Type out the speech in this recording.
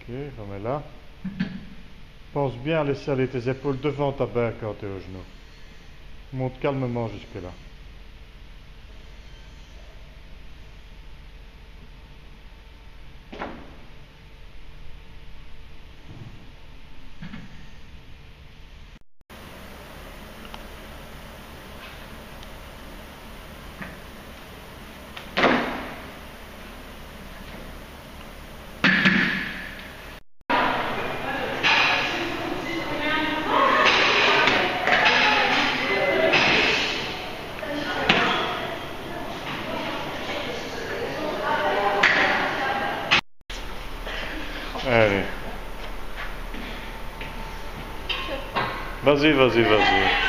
Ok, remets là. Pense bien à laisser aller tes épaules devant ta bain quand tu es au genou. Monte calmement jusque-là. É. Vazio, vazio, vazio.